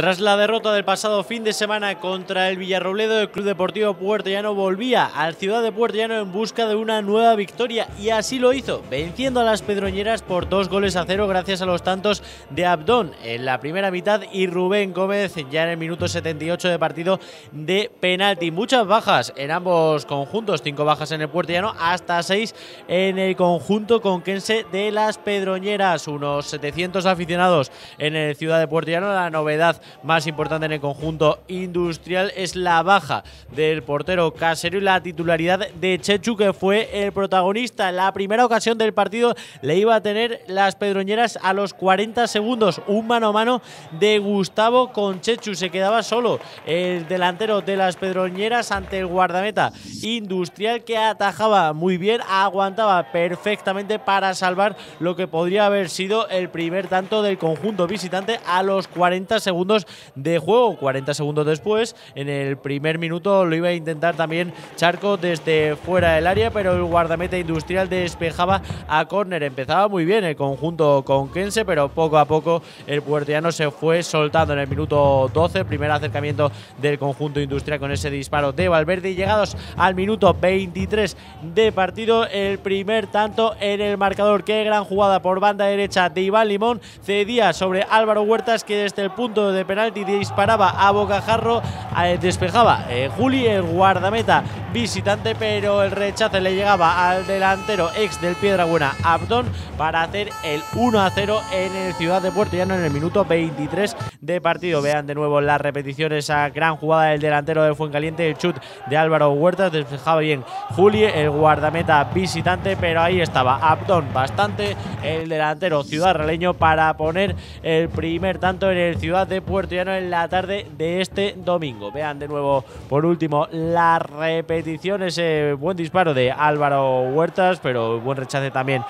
Tras la derrota del pasado fin de semana contra el Villarrobledo, el Club Deportivo Puertollano volvía al Ciudad de Puertollano en busca de una nueva victoria y así lo hizo, venciendo a las Pedroñeras por dos goles a cero gracias a los tantos de Abdón en la primera mitad y Rubén Gómez ya en el minuto 78 de partido de penalti. Muchas bajas en ambos conjuntos, cinco bajas en el Puertollano, hasta seis en el conjunto conquense de las Pedroñeras, unos 700 aficionados en el Ciudad de Puertollano, la novedad más importante en el conjunto industrial es la baja del portero casero y la titularidad de Chechu, que fue el protagonista. La primera ocasión del partido le iba a tener las pedroñeras a los 40 segundos. Un mano a mano de Gustavo con Chechu. Se quedaba solo el delantero de las pedroñeras ante el guardameta industrial que atajaba muy bien, aguantaba perfectamente para salvar lo que podría haber sido el primer tanto del conjunto visitante a los 40 segundos de juego. 40 segundos después, en el primer minuto lo iba a intentar también Charco desde fuera del área, pero el guardameta industrial despejaba a córner. Empezaba muy bien el conjunto conquense, pero poco a poco el puertiano se fue soltando en el minuto 12. Primer acercamiento del conjunto industrial con ese disparo de Valverde. Y llegados al minuto 23 de partido, el primer tanto en el marcador. Qué gran jugada por banda derecha de Iván Limón. Cedía sobre Álvaro Huertas, que desde el punto de penalti disparaba a bocajarro, eh, despejaba eh, Juli, el guardameta visitante, pero el rechace le llegaba al delantero ex del Piedra Buena, Abdón, para hacer el 1 a 0 en el Ciudad de Puerto Llano en el minuto 23 de partido. Vean de nuevo las repeticiones, esa gran jugada del delantero de Fuencaliente, el chut de Álvaro Huertas, despejaba bien Juli, el guardameta visitante, pero ahí estaba Abdón bastante, el delantero ciudad para poner el primer tanto en el Ciudad de Puerto en la tarde de este domingo. Vean de nuevo, por último, la repetición, ese buen disparo de Álvaro Huertas, pero buen rechace también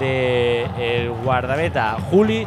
de el guardameta Juli.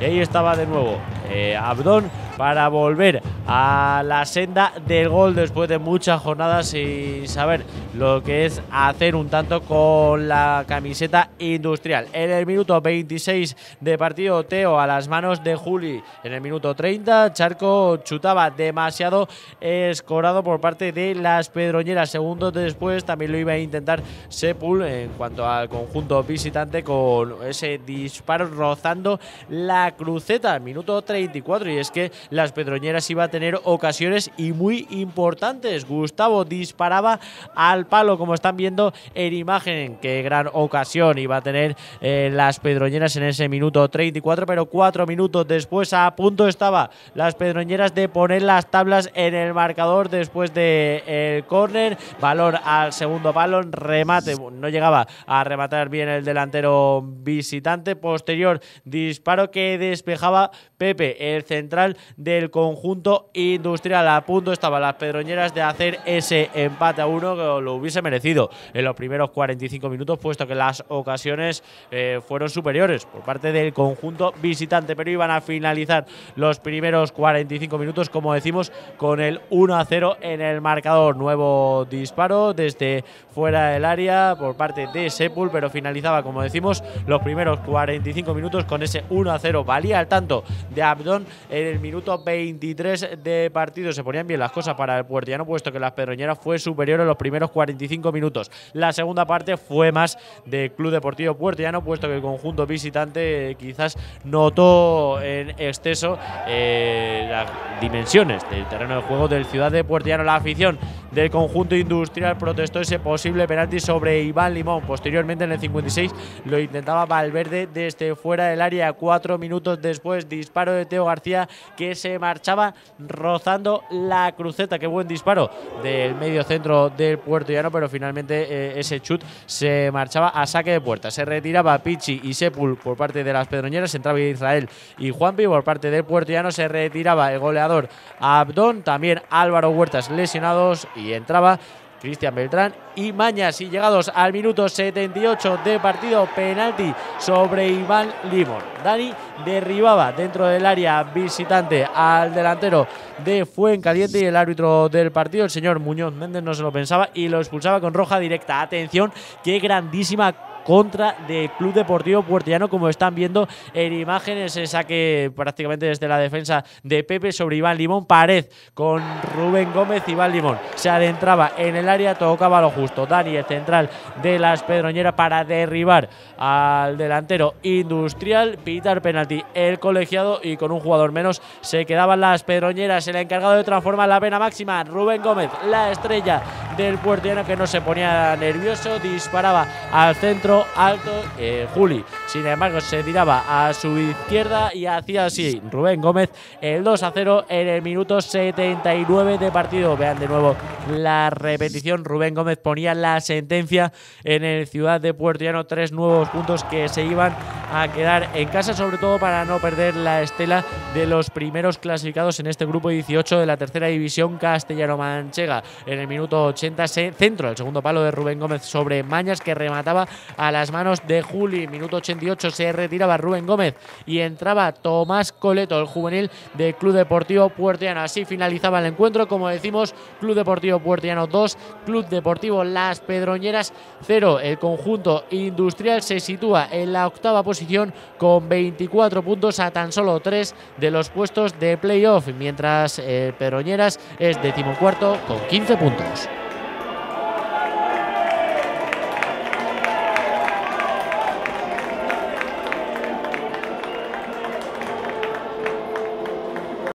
Y ahí estaba de nuevo eh, Abdón para volver a la senda del gol después de muchas jornadas y saber lo que es hacer un tanto con la camiseta industrial. En el minuto 26 de partido, Teo a las manos de Juli. En el minuto 30, Charco chutaba demasiado escorado por parte de las Pedroñeras. Segundos después también lo iba a intentar Sepul en cuanto al conjunto visitante con ese disparo rozando la cruceta. Minuto 34 y es que las Pedroñeras iba a tener ocasiones y muy importantes. Gustavo disparaba al palo, como están viendo en imagen. Qué gran ocasión iba a tener eh, las Pedroñeras en ese minuto 34, pero cuatro minutos después a punto estaba las Pedroñeras de poner las tablas en el marcador después del el córner. Valor al segundo palo, remate. No llegaba a rematar bien el delantero visitante. Posterior disparo que despejaba Pepe, el central del conjunto industrial. A punto estaban las pedroñeras de hacer ese empate a uno que lo hubiese merecido en los primeros 45 minutos, puesto que las ocasiones eh, fueron superiores por parte del conjunto visitante, pero iban a finalizar los primeros 45 minutos, como decimos, con el 1 a 0 en el marcador. Nuevo disparo desde fuera del área por parte de Sepul, pero finalizaba, como decimos, los primeros 45 minutos con ese 1 a 0. Valía el tanto de Abdón en el minuto 23 de partido. Se ponían bien las cosas para el puertiano, puesto que las Pedroñeras fue superior en los primeros 45 minutos. La segunda parte fue más del Club Deportivo Puertiano, puesto que el conjunto visitante quizás notó en exceso eh, las dimensiones del terreno de juego del Ciudad de Puertiano. La afición del conjunto industrial protestó ese posible penalti sobre Iván Limón. Posteriormente, en el 56, lo intentaba Valverde desde fuera del área. Cuatro minutos después, disparo de Teo García que se marchaba rozando la cruceta. Qué buen disparo del medio centro del Puerto Llano, pero finalmente eh, ese chut se marchaba a saque de puerta. Se retiraba Pichi y Sepul por parte de las Pedroñeras, entraba Israel y Juanpi por parte del Puerto Llano. Se retiraba el goleador Abdón, también Álvaro Huertas lesionados y entraba Cristian Beltrán y Mañas. Y llegados al minuto 78 de partido, penalti sobre Iván Limón. Dani derribaba dentro del área visitante al delantero de Fuencaliente y el árbitro del partido, el señor Muñoz Méndez, no se lo pensaba y lo expulsaba con roja directa. Atención, qué grandísima contra de Club Deportivo Puertillano, como están viendo en imágenes, ese saque prácticamente desde la defensa de Pepe sobre Iván Limón, pared con Rubén Gómez, Iván Limón se adentraba en el área, tocaba lo justo, Dani el central de las Pedroñeras para derribar al delantero industrial, pitar penalti el colegiado y con un jugador menos se quedaban las Pedroñeras, el encargado de transformar la pena máxima, Rubén Gómez, la estrella del puertiano que no se ponía nervioso, disparaba al centro alto, eh, Juli, sin embargo, se tiraba a su izquierda y hacía así Rubén Gómez el 2 a 0 en el minuto 79 de partido. Vean de nuevo la repetición. Rubén Gómez ponía la sentencia en el Ciudad de Puerto Llano. Tres nuevos puntos que se iban a quedar en casa, sobre todo para no perder la estela de los primeros clasificados en este grupo 18 de la tercera división castellano-manchega. En el minuto 80 centro el segundo palo de Rubén Gómez sobre Mañas que remataba a las manos de Juli. Minuto 88 se retiraba Rubén Gómez y entraba Tomás Coleto, el juvenil del Club Deportivo Puertiano. Así finalizaba el encuentro, como decimos, Club Deportivo Puertiano 2, Club Deportivo Las Pedroñeras 0. El conjunto industrial se sitúa en la octava posición con 24 puntos a tan solo 3 de los puestos de playoff, mientras eh, Pedroñeras es decimocuarto con 15 puntos.